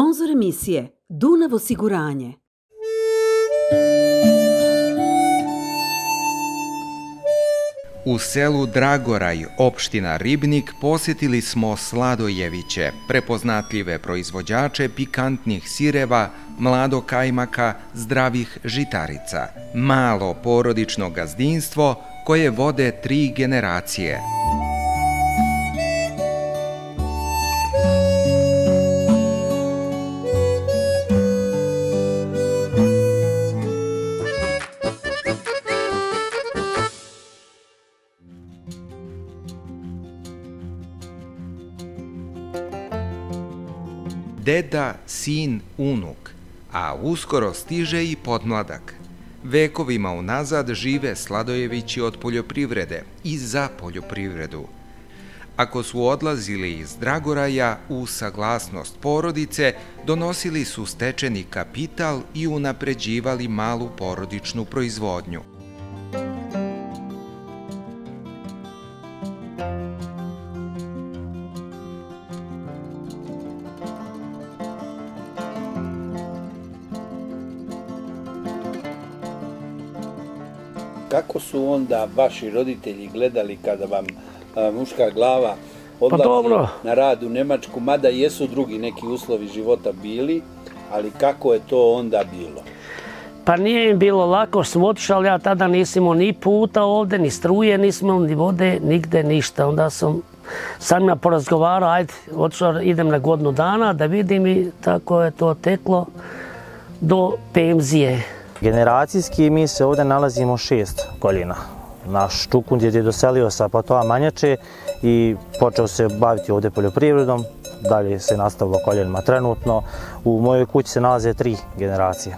Sponzor emisije Dunav osiguranje. U selu Dragoraj, opština Ribnik, posjetili smo Sladojeviće, prepoznatljive proizvođače pikantnih sireva, mlado kajmaka, zdravih žitarica. Malo porodično gazdinstvo koje vode tri generacije. Deda, sin, unuk, a uskoro stiže i podmladak. Vekovima unazad žive Sladojevići od poljoprivrede i za poljoprivredu. Ako su odlazili iz Dragoraja u saglasnost porodice, donosili su stečeni kapital i unapređivali malu porodičnu proizvodnju. Onda vaši roditelji gledali kada vam a, muška glava Pa odlazi dobro. na rad u Nemačku, mada jesu drugi neki uslovi života bili, ali kako je to onda bilo? Pa nije im bilo lako, sam otišao, ali ja tada nisam imao ni puta ovde, ni struje, nisam imao ni vode, nigde ništa. Onda sam sam ja porazgovarao, ajde, otišao, idem na godinu dana da vidim i tako je to teklo do penzije. Generacijski mi se ovdje nalazimo šest koljena. Naš Čukund je doselio sa Patova Manjače i počeo se baviti ovdje poljoprivredom. Dalje se nastavilo koljenima trenutno. U mojoj kući se nalaze tri generacije.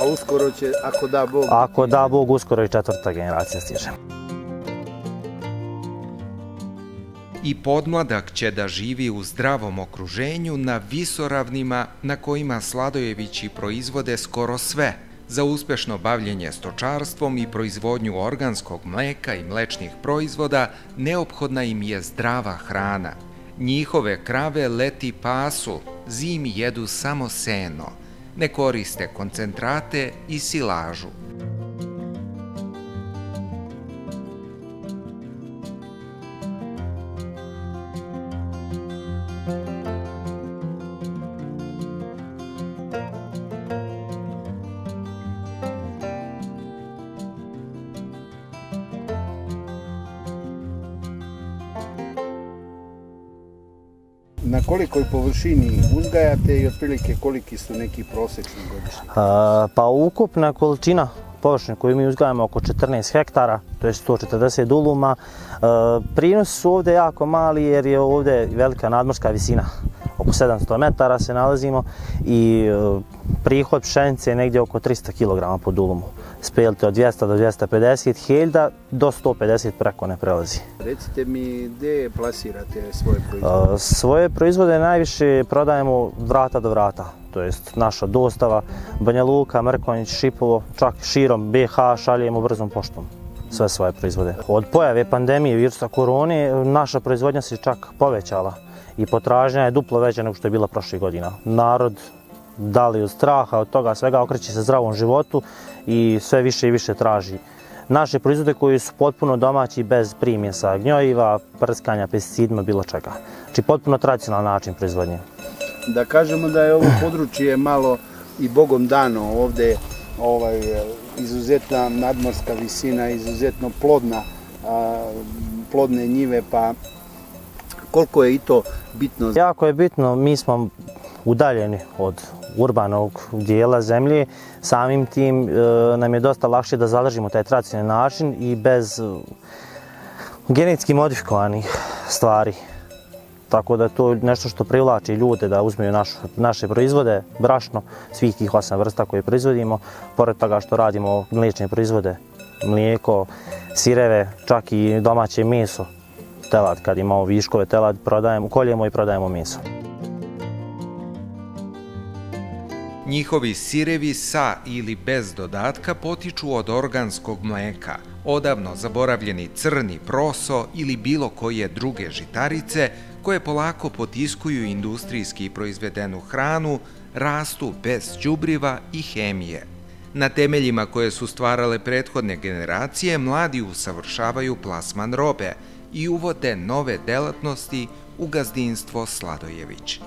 A uskoro će, ako da Bog... Ako da Bog, uskoro i četvrta generacija stiže. I podmladak će da živi u zdravom okruženju na visoravnima na kojima Sladojevići proizvode skoro sve – Za uspešno bavljenje stočarstvom i proizvodnju organskog mleka i mlečnih proizvoda neophodna im je zdrava hrana. Njihove krave leti pasu, zimi jedu samo seno, ne koriste koncentrate i silažu. Kojoj površini uzgajate i otprilike koliki su neki prosječni godišnji? A, Pa ukupna količina površine koju mi uzgajamo oko 14 hektara, to je 140 duluma. E, Prinos su ovdje jako mali jer je ovdje velika nadmorska visina. Oko 700 metara se nalazimo i e, prihod pšenice je negdje oko 300 kg po dulumu. Spelite od 200 do 250 hiljda, do 150 preko ne prelazi. Recite mi gdje plasirate svoje proizvode? Svoje proizvode najviše prodajemo vrata do vrata, to jest naša dostava Banja Luka, Mrkonjić, Šipovo, čak širom BH šaljemo brzom poštom sve svoje proizvode. Od pojave pandemije virusa korone naša proizvodnja se čak povećala i potražnja je duplo veća nego što je bila prošle godina. Narod da li od straha, od toga svega okreće se zdravom životu i sve više i više traži naše proizvode koji su potpuno domaći bez primjesa gnjojiva, prskanja, pesticidima, bilo čega. Znači potpuno tradicionalan način proizvodnje. Da kažemo da je ovo područje malo i bogom dano ovdje ovaj, izuzetna nadmorska visina, izuzetno plodna, a, plodne njive, pa koliko je i to bitno? Jako je bitno, mi smo udaljeni od urbanog dijela zemlje, samim tim e, nam je dosta lakše da zadržimo taj tradicionalni način i bez e, genetski modifikovanih stvari. Tako da je to nešto što privlači ljude da uzmeju naš, naše proizvode, brašno, svih tih osam vrsta koje proizvodimo, pored toga što radimo mliječne proizvode, mlijeko, sireve, čak i domaće meso, telad, kad imamo viškove telad, prodajemo, koljemo i prodajemo meso. Njihovi sirevi sa ili bez dodatka potiču od organskog mleka, odavno zaboravljeni crni proso ili bilo koje druge žitarice koje polako potiskuju industrijski proizvedenu hranu, rastu bez đubriva i hemije. Na temeljima koje su stvarale prethodne generacije, mladi usavršavaju plasman robe i uvode nove delatnosti u gazdinstvo Sladojević.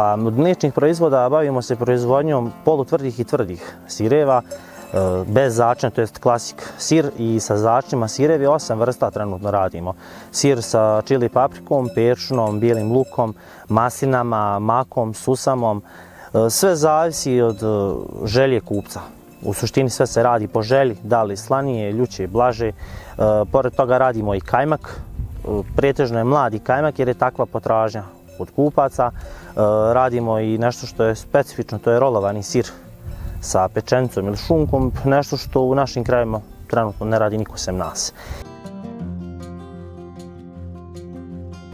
Pa od mliječnih proizvoda bavimo se proizvodnjom polutvrdih i tvrdih sireva, e, bez začina, to je klasik sir i sa začinima sirevi, osam vrsta trenutno radimo. Sir sa čili paprikom, peršunom, bijelim lukom, maslinama, makom, susamom, e, sve zavisi od e, želje kupca. U suštini sve se radi po želji, da li slanije, ljuće, blaže. Pored toga radimo i kajmak, pretežno je mladi kajmak jer je takva potražnja od kupaca. Eh, radimo i nešto što je specifično, to je rolovani sir sa pečencom ili šunkom, nešto što u našim krajima trenutno ne radi niko sem nas.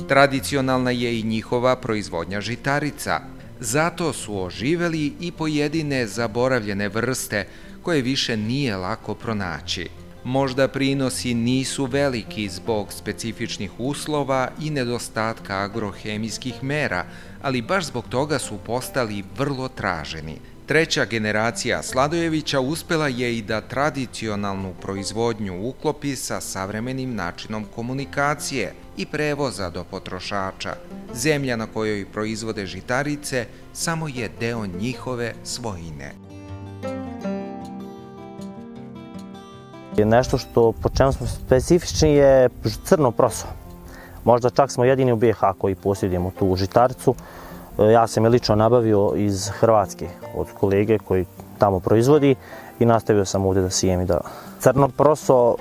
Tradicionalna je i njihova proizvodnja žitarica. Zato su oživeli i pojedine zaboravljene vrste koje više nije lako pronaći. Možda prinosi nisu veliki zbog specifičnih uslova i nedostatka agrohemijskih mera, ali baš zbog toga su postali vrlo traženi. Treća generacija Sladojevića uspela je i da tradicionalnu proizvodnju uklopi sa savremenim načinom komunikacije i prevoza do potrošača. Zemlja na kojoj proizvode žitarice samo je deo njihove svojine. Nešto što po čemu smo specifični je crno proso. Možda čak smo jedini u BiH koji posjedimo tu žitaricu. E, ja sam je lično nabavio iz Hrvatske od kolege koji tamo proizvodi i nastavio sam ovdje da sijem i da... Crno proso,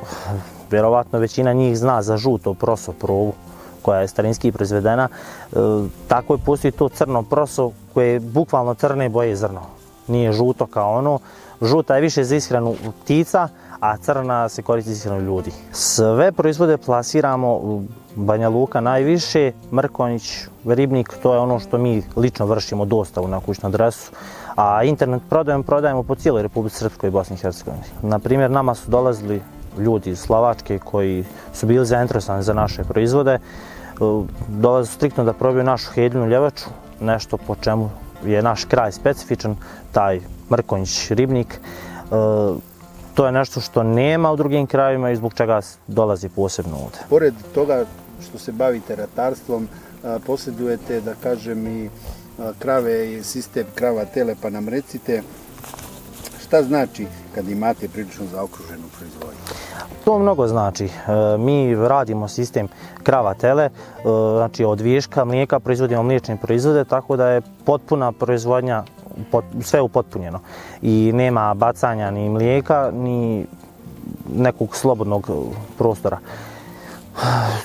vjerovatno većina njih zna za žuto proso provu koja je starinski proizvedena. E, tako je postoji to crno proso koje je bukvalno crne boje zrno. Nije žuto kao ono. Žuta je više za ishranu ptica, a crna se koristi ishranu ljudi. Sve proizvode plasiramo u Banja Luka najviše, Mrkonjić, Ribnik, to je ono što mi lično vršimo dostavu na kućnu adresu. A internet prodajem, prodajemo po cijeloj Republike Srpskoj i Bosni i Hercegovini. Naprimjer, nama su dolazili ljudi iz Slovačke koji su bili zainteresovani za naše proizvode. E, dolaze striktno da probaju našu hedljinu ljevaču, nešto po čemu je naš kraj specifičan, taj Mrkonjić Ribnik. E, To je nešto što nema u drugim krajima i zbog čega dolazi posebno ovdje. Pored toga što se bavite ratarstvom, posjedujete, da kažem, i krave i sistem krava tele, pa nam recite šta znači kad imate prilično zaokruženu proizvodnju? To mnogo znači. E, mi radimo sistem krava tele, e, znači od viška mlijeka proizvodimo mliječne proizvode, tako da je potpuna proizvodnja sve upotpunjeno. I nema bacanja ni mlijeka, ni nekog slobodnog prostora.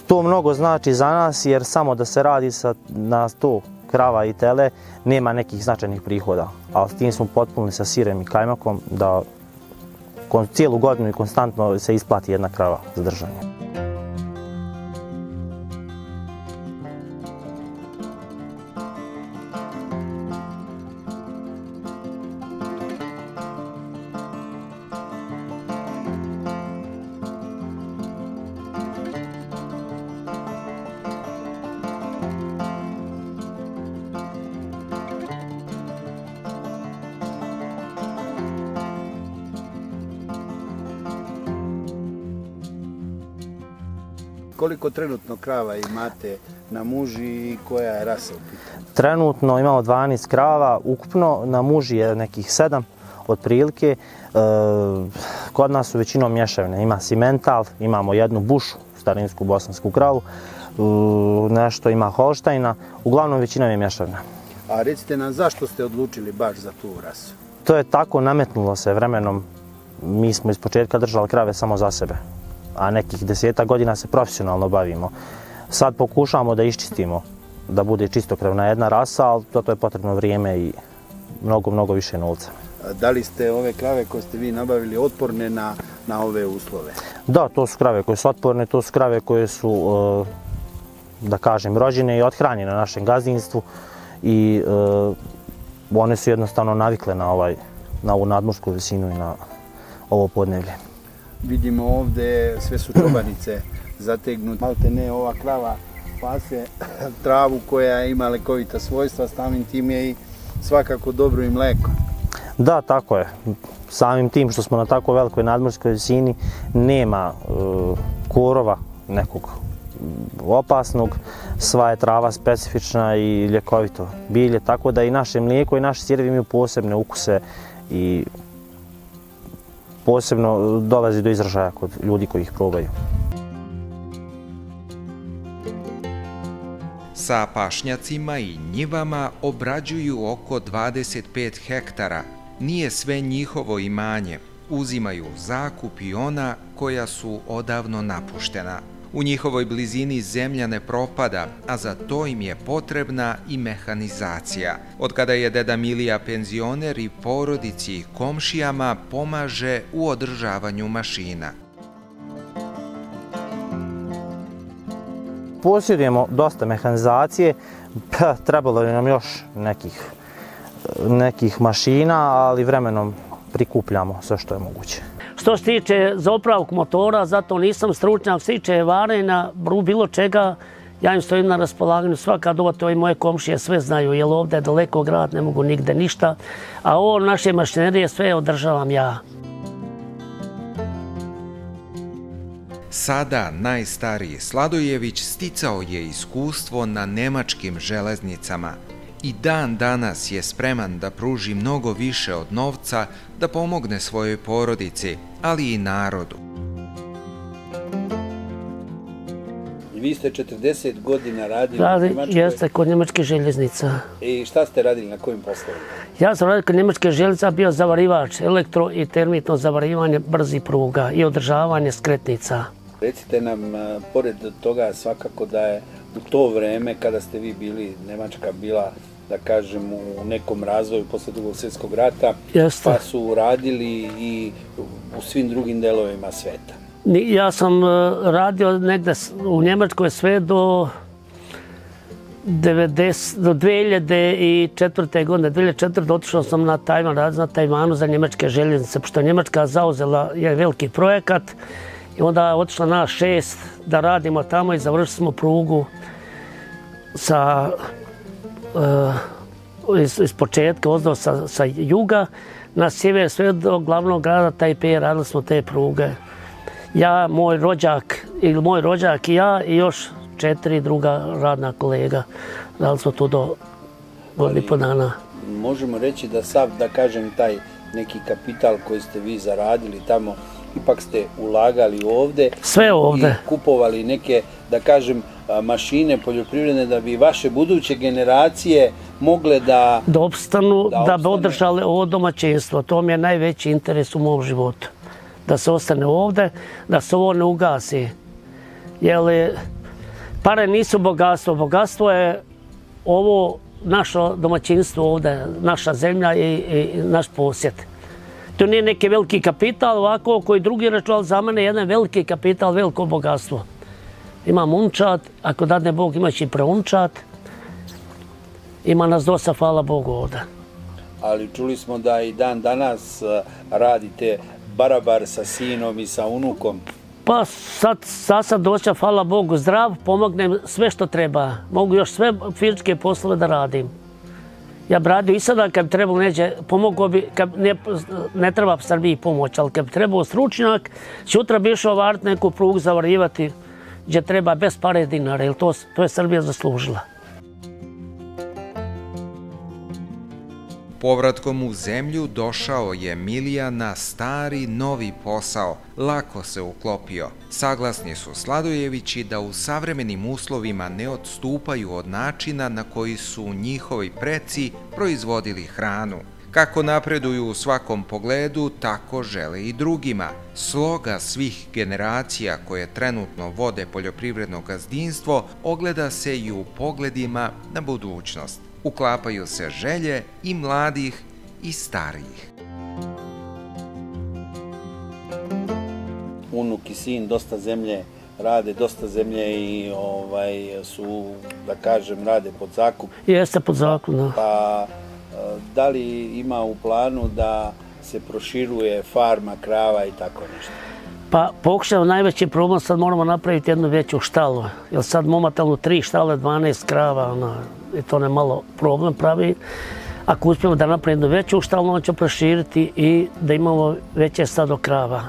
To mnogo znači za nas jer samo da se radi sa, na sto krava i tele nema nekih značajnih prihoda. Ali s tim smo potpunili sa sirem i kajmakom da cijelu godinu i konstantno se isplati jedna krava za držanje. Koliko trenutno krava imate na muži i koja je rasa u pitanju? Trenutno imamo 12 krava, ukupno na muži je nekih 7 otprilike. E, kod nas su većinom mješavine. Ima simental, imamo jednu bušu, starinsku bosansku kravu, e, nešto ima holštajna, uglavnom većina je mješavina. A recite nam zašto ste odlučili baš za tu rasu? To je tako nametnulo se vremenom. Mi smo iz početka držali krave samo za sebe a nekih deseta godina se profesionalno bavimo. Sad pokušamo da iščistimo, da bude čistokrevna jedna rasa, ali to je potrebno vrijeme i mnogo, mnogo više novca. Da li ste ove krave koje ste vi nabavili otporne na, na ove uslove? Da, to su krave koje su otporne, to su krave koje su, e, da kažem, rođene i othranjene na našem gazdinstvu i e, one su jednostavno navikle na, ovaj, na ovu nadmorsku visinu i na ovo podnevlje vidimo ovde sve su čobanice zategnute. Malte ne, ova krava pase travu koja ima lekovita svojstva, samim tim je i svakako dobro i mleko. Da, tako je. Samim tim što smo na tako velikoj nadmorskoj visini, nema e, korova nekog opasnog, sva je trava specifična i ljekovito bilje, tako da i naše mlijeko i naši sirevi imaju posebne ukuse i posebno dolazi do izražaja kod ljudi koji ih probaju. Sa pašnjacima i njivama obrađuju oko 25 hektara. Nije sve njihovo imanje. Uzimaju zakup i ona koja su odavno napuštena. U njihovoj blizini zemlja ne propada, a za to im je potrebna i mehanizacija. Od kada je deda Milija penzioner i porodici i komšijama pomaže u održavanju mašina. Posjedujemo dosta mehanizacije, pa trebalo je nam još nekih, nekih mašina, ali vremenom prikupljamo sve što je moguće. Što se tiče za opravku motora, zato nisam stručnjak, se tiče varenja, bilo čega, ja im stojim na raspolaganju svaka doba, to i moje komšije sve znaju, jer ovdje je daleko grad, ne mogu nigde ništa, a ovo naše mašinerije sve održavam ja. Sada najstariji Sladojević sticao je iskustvo na nemačkim železnicama i dan danas je spreman da pruži mnogo više od novca da pomogne svojoj porodici, ali i narodu. Vi ste 40 godina radili Radi, u Njemačkoj. Jeste, kod Njemačke željeznica. I šta ste radili, na kojim poslovima? Ja sam radio kod Njemačke željeznica, bio zavarivač, elektro i termitno zavarivanje brzi pruga i održavanje skretnica. Recite nam, a, pored toga svakako da je u to vreme kada ste vi bili, Nemačka bila da kažem, u nekom razvoju posle drugog svjetskog rata, Jeste. pa su radili i u svim drugim delovima sveta. Ja sam e, radio negde u Njemačkoj sve do 90, do 2004. godine. 2004. otišao sam na Tajvan, radio na Tajvanu za njemačke željeznice, pošto je Njemačka zauzela je veliki projekat i onda je otišla na šest da radimo tamo i završili smo prugu sa iz, iz početka, ozdao sa, sa juga na sjever sve do glavnog grada Tajpeja radili smo te pruge. Ja, moj rođak, ili moj rođak i ja i još četiri druga radna kolega. Radili smo tu do godinu i po dana. Možemo reći da sav, da kažem, taj neki kapital koji ste vi zaradili tamo, ipak ste ulagali ovde. Sve ovde. I kupovali neke, da kažem, mašine poljoprivredne da bi vaše buduće generacije mogle da... Da opstanu, Da da, bi održali ovo domaćinstvo. To mi je najveći interes u mom životu. Da se ostane ovde, da se ovo ne ugasi. Jer e, pare nisu bogatstvo. Bogatstvo je ovo naše domaćinstvo ovde, naša zemlja i, i naš posjet. To nije neki veliki kapital, ovako koji drugi račun, ali za mene je jedan veliki kapital, veliko bogatstvo. Imam unčat, ako dadne Bog imaš i preunčat. Ima nas dosta, hvala Bogu ovde. Ali čuli smo da i dan danas a, radite barabar sa sinom i sa unukom. Pa sad, sad sam doća, hvala Bogu, zdrav, pomognem sve što treba. Mogu još sve fizičke poslove da radim. Ja bi radio i sada kad bi trebalo neđe, pomogao bi, kad ne, ne treba Srbiji pomoć, ali kad bi trebao stručnjak, sutra bi išao varit neku prugu zavarivati gdje treba bez pare dinara, jer to, to je Srbija zaslužila. Povratkom u zemlju došao je Milija na stari novi posao, lako se uklopio. Saglasni su Sladojevići da u savremenim uslovima ne odstupaju od načina na koji su njihovi preci proizvodili hranu. Kako napreduju u svakom pogledu, tako žele i drugima. Sloga svih generacija koje trenutno vode poljoprivredno gazdinstvo ogleda se i u pogledima na budućnost. Uklapaju se želje i mladih i starijih. Unuk i sin dosta zemlje rade, dosta zemlje i ovaj su, da kažem, rade pod zakup. Jeste pod zakonom. Pa e, da li ima u planu da se proširuje farma krava i tako nešto? Pa pokušao najveći problem, sad moramo napraviti jednu veću štalu. Jer sad momentalno tri štale, 12 krava, ono, i to ne malo problem pravi. Ako uspijemo da napravimo jednu veću štalu, on će proširiti i da imamo veće stado krava.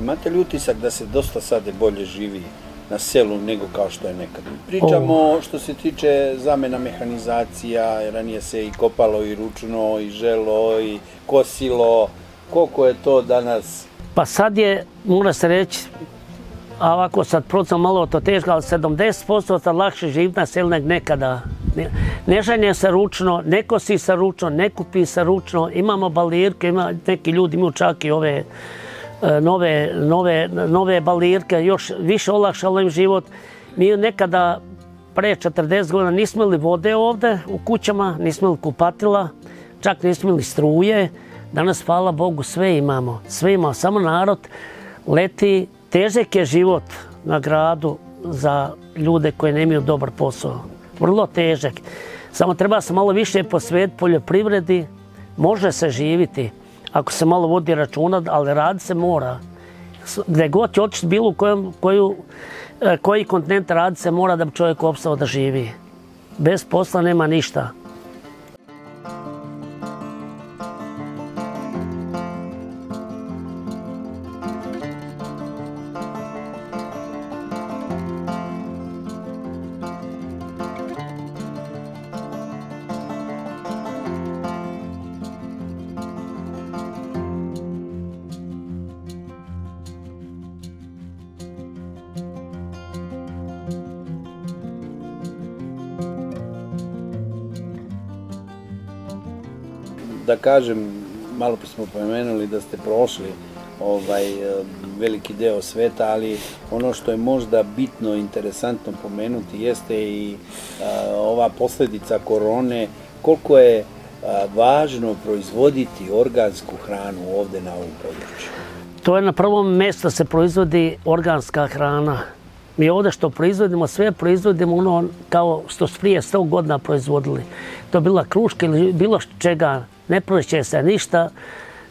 Imate li utisak da se dosta sade bolje živi na selu nego kao što je nekad? Pričamo što se tiče zamena mehanizacija, ranije se i kopalo i ručno, i želo, i kosilo. Koliko je to danas Pa sad je, mora se reći, a ovako sad procam malo to teško, ali 70% sad lakše živiti na selu nek nekada. Ne, ne žanje se ručno, ne kosi se ručno, ne kupi se ručno, imamo balirke, ima, neki ljudi imaju čak i ove E, nove, nove, nove balirke, još više olakšalo im život. Mi nekada pre 40 godina nismo imali vode ovde u kućama, nismo imali kupatila, čak nismo imali struje. Danas, hvala Bogu, sve imamo. Sve imamo. Samo narod leti. Težek je život na gradu za ljude koji nemaju dobar posao. Vrlo težak. Samo treba se malo više posvet poljoprivredi. Može se živiti ako se malo vodi računa, ali rad se mora. Gde god će očiti bilo kojom, koju, e, koji kontinent radi se mora da bi čovjek opstao da živi. Bez posla nema ništa. Kažem, malo pre smo pomenuli da ste prošli ovaj veliki deo sveta, ali ono što je možda bitno, interesantno pomenuti jeste i a, ova posledica korone, koliko je a, važno proizvoditi organsku hranu ovde na ovom području. To je na prvom mjestu se proizvodi organska hrana. Mi ovdje što proizvodimo, sve proizvodimo ono kao što su prije 100 godina proizvodili. To je bila kruška ili bilo čega ne proće se ništa,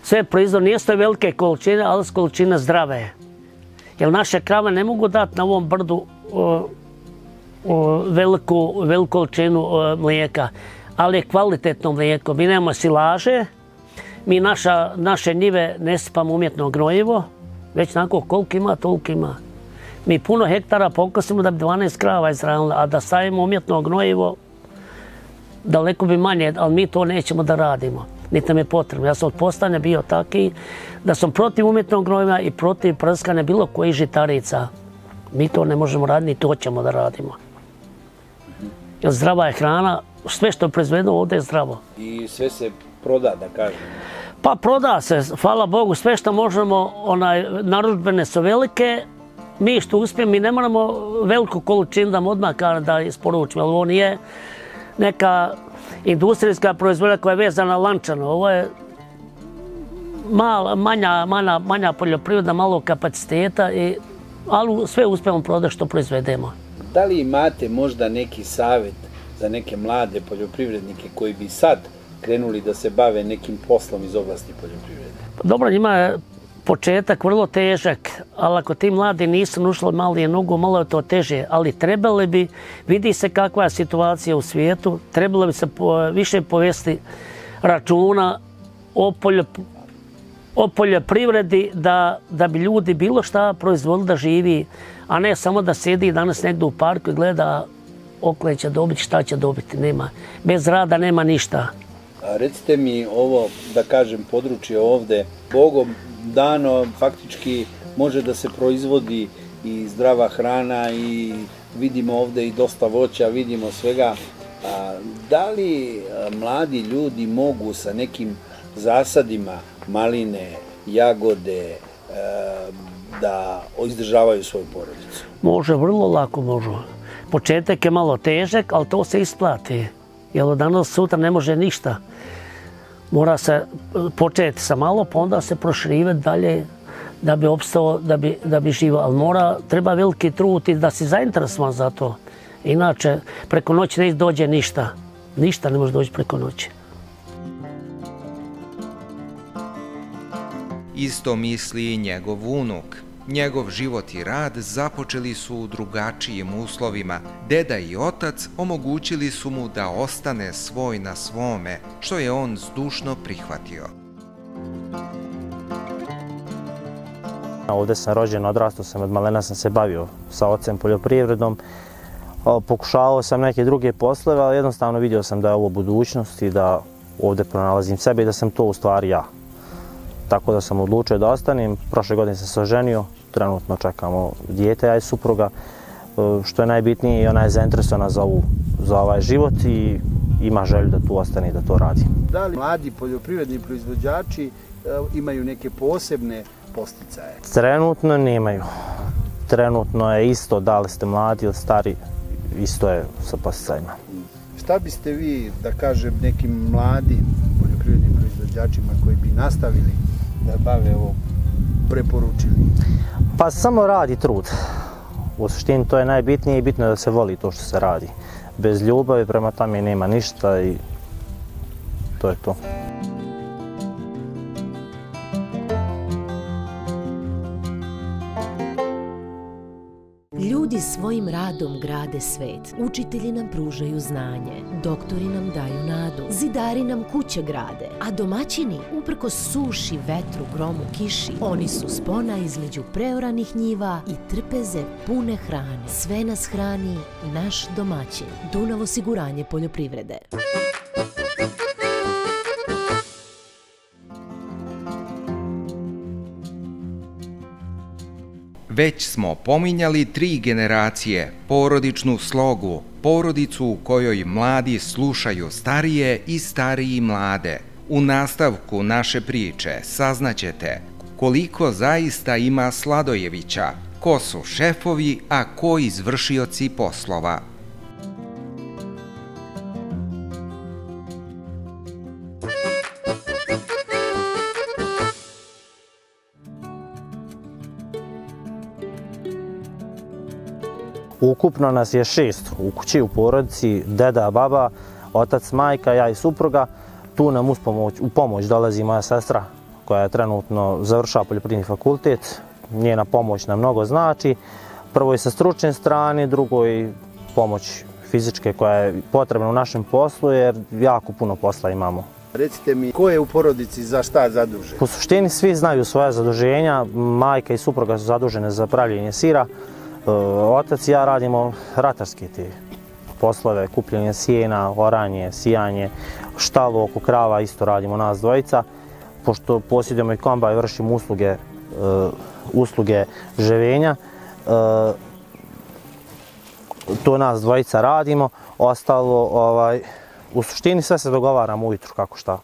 sve proizvod nije stoje velike količine, ali s količine zdrave. Jer naše krave ne mogu dati na ovom brdu o, o, veliku, veliku količinu o, mlijeka, ali je kvalitetno mlijeko. Mi nemamo silaže, mi naša, naše njive ne sipamo umjetno gnojivo, već nakon koliko ima, toliko ima. Mi puno hektara pokosimo da bi 12 krava izranili, a da stavimo umjetno gnojivo, daleko bi manje, ali mi to nećemo da radimo. Niti nam je potrebno. Ja sam od postanja bio taki da sam protiv umjetnog gnojiva i protiv prskane bilo koji žitarica. Mi to ne možemo raditi, ni to ćemo da radimo. Jer zdrava je hrana, sve što je proizvedeno ovdje je zdravo. I sve se proda, da kažem. Pa proda se, hvala Bogu, sve što možemo, onaj, naručbene su velike, mi što uspijem, mi ne moramo veliku količinu da odmah da isporučimo, ali ovo nije neka industrijska proizvoda koja je vezana lančano. Ovo je mala, manja, manja, manja poljoprivreda, malo kapaciteta, i, ali sve uspijemo prodati što proizvedemo. Da li imate možda neki savjet za neke mlade poljoprivrednike koji bi sad krenuli da se bave nekim poslom iz oblasti poljoprivrede? Dobro, njima je početak vrlo težak, ali ako ti mladi nisu nušli mali nogu, malo je to teže, ali trebali bi, vidi se kakva je situacija u svijetu, trebalo bi se više povesti računa o, polje, o poljoprivredi da, da bi ljudi bilo šta proizvodili da živi, a ne samo da sedi danas negdje u parku i gleda okle će dobiti, šta će dobiti, nema. Bez rada nema ništa. A recite mi ovo, da kažem, područje ovde, Bogom dano faktički može da se proizvodi i zdrava hrana i vidimo ovde i dosta voća, vidimo svega. A, da li mladi ljudi mogu sa nekim zasadima maline, jagode, e, da izdržavaju svoju porodicu? Može, vrlo lako može. Početak je malo težak, ali to se isplati. Jer danas sutra ne može ništa mora se eh, početi sa malo, pa onda se proširivati dalje da bi opstao, da bi, da bi živo. Ali mora, treba veliki trud i da si zainteresovan za to. Inače, preko noći ne dođe ništa. Ništa ne može doći preko noći. Isto misli i njegov unuk. Njegov život i rad započeli su u drugačijim uslovima. Deda i otac omogućili su mu da ostane svoj na svome, što je on zdušno prihvatio. Ovde sam rođen, odrastao sam, od malena sam se bavio sa ocem poljoprivredom. Pokušavao sam neke druge poslove, ali jednostavno vidio sam da je ovo budućnost i da ovde pronalazim sebe i da sam to u stvari ja. Tako da sam odlučio da ostanem. Prošle godine sam se oženio, trenutno čekamo dijete, ja i supruga. E, što je najbitnije, i ona je zainteresovana za, ovu, za ovaj život i ima želju da tu ostane i da to radi. Da li mladi poljoprivredni proizvođači e, imaju neke posebne posticaje? Trenutno nemaju. Trenutno je isto da li ste mladi ili stari, isto je sa posticajima. Šta biste vi, da kažem, nekim mladim poljoprivrednim proizvođačima koji bi nastavili da bave ovo preporučili? Pa samo radi trud. U suštini to je najbitnije i bitno je da se voli to što se radi. Bez ljubavi prema tome nema ništa i to je to. Ljudi svojim radom grade svet. Učitelji nam pružaju znanje. Doktori nam daju nadu. Zidari nam kuće grade. A domaćini, uprko suši, vetru, gromu, kiši, oni su spona između preoranih njiva i trpeze pune hrane. Sve nas hrani naš domaćin. Dunav osiguranje poljoprivrede. Već smo pominjali tri generacije, porodičnu slogu, porodicu u kojoj mladi slušaju starije i stariji mlade. U nastavku naše priče saznaćete koliko zaista ima Sladojevića, ko su šefovi, a ko izvršioci poslova. Ukupno nas je šest u kući, u porodici, deda, baba, otac, majka, ja i supruga. Tu nam uspomoć, u pomoć dolazi moja sestra koja je trenutno završava poljoprivredni fakultet. Njena pomoć nam mnogo znači. Prvo je sa stručne strane, drugo je pomoć fizičke koja je potrebna u našem poslu jer jako puno posla imamo. Recite mi, ko je u porodici za šta zadužen? U suštini svi znaju svoje zaduženja. Majka i supruga su zadužene za pravljenje sira. Eh, otac i ja radimo ratarske te poslove, kupljenje sjena, oranje, sijanje, štalo oko krava isto radimo nas dvojica. Pošto posjedujemo i komba i vršimo usluge, uh, usluge ževenja, uh, eh, to nas dvojica radimo, ostalo ovaj, u suštini sve se dogovaramo ujutru kako šta.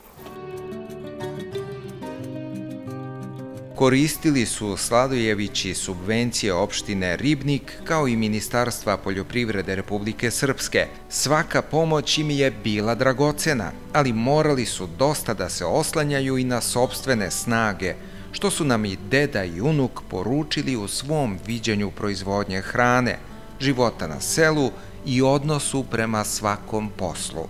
Koristili su Sladojevići subvencije opštine Ribnik kao i Ministarstva poljoprivrede Republike Srpske. Svaka pomoć im je bila dragocena, ali morali su dosta da se oslanjaju i na sobstvene snage, što su nam i deda i unuk poručili u svom viđenju proizvodnje hrane, života na selu i odnosu prema svakom poslu.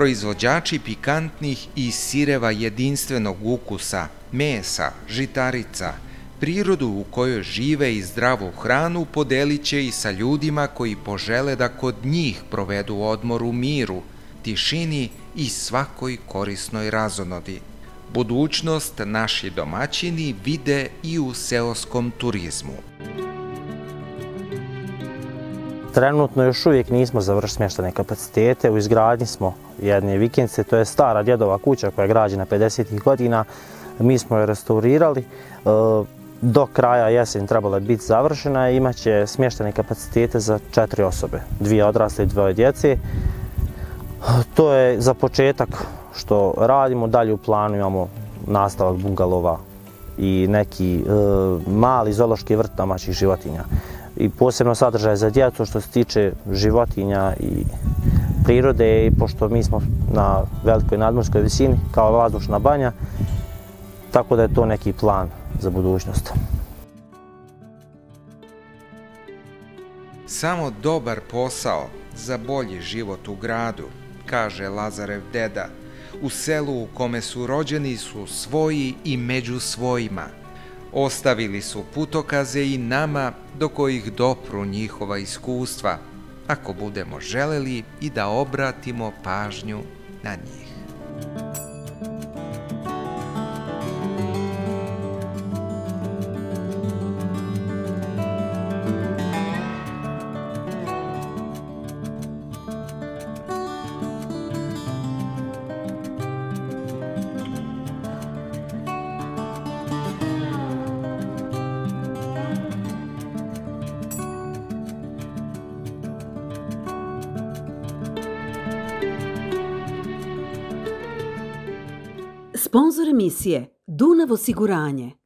Proizvođači pikantnih i sireva jedinstvenog ukusa, mesa, žitarica, prirodu u kojoj žive i zdravu hranu podelit će i sa ljudima koji požele da kod njih provedu odmor u miru, tišini i svakoj korisnoj razonodi. Budućnost naši domaćini vide i u seoskom turizmu. Trenutno još uvijek nismo završili smještane kapacitete. U izgradnji smo jedne vikendice, to je stara djedova kuća koja je građena 50-ih godina. Mi smo je restaurirali. E, do kraja jesen trebala je biti završena i imaće smještane kapacitete za četiri osobe, dvije odrasle i dvoje djece. E, to je za početak što radimo. Dalje u planu imamo nastavak bungalova i neki e, mali zološki vrt domaćih životinja i posebno sadržaje za djecu što se tiče životinja i prirode i pošto mi smo na velikoj nadmorskoj visini kao vazdušna banja, tako da je to neki plan za budućnost. Samo dobar posao za bolji život u gradu, kaže Lazarev deda, u selu u kome su rođeni su svoji i među svojima. Ostavili su putokaze i nama do kojih dopru njihova iskustva, ako budemo želeli i da obratimo pažnju na njih. Osiguranje.